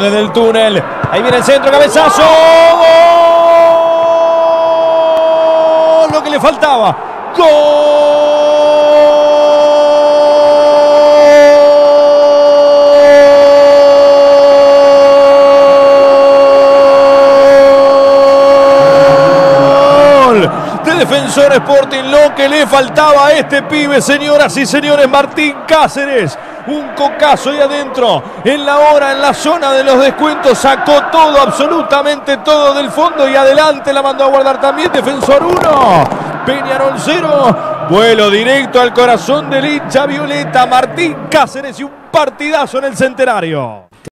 Desde el túnel. Ahí viene el centro, cabezazo. ¡Gol! Lo que le faltaba. ¡Gol! De Defensor Sporting, lo que le faltaba a este pibe, señoras y señores, Martín Cáceres. Un cocazo ahí adentro, en la hora, en la zona de los descuentos, sacó todo, absolutamente todo del fondo y adelante la mandó a guardar también. Defensor 1, Peñarol 0, vuelo directo al corazón del hincha violeta, Martín Cáceres y un partidazo en el centenario.